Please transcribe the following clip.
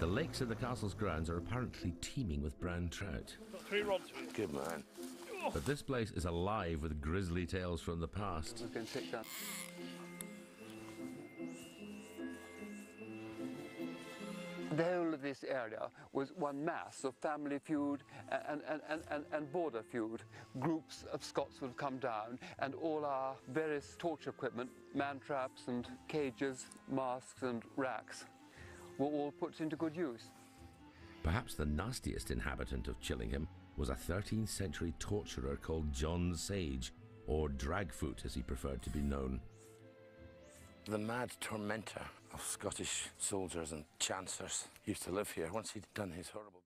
The lakes in the castle's grounds are apparently teeming with brown trout. Got three rods for you. Good man. But this place is alive with grisly tales from the past. We can take that. The whole of this area was one mass of family feud and, and, and, and, and border feud. Groups of Scots would come down and all our various torture equipment, man traps and cages, masks and racks, were all put into good use. Perhaps the nastiest inhabitant of Chillingham was a 13th century torturer called John Sage, or Dragfoot as he preferred to be known. The mad tormentor of Scottish soldiers and chancers used to live here once he'd done his horrible bit.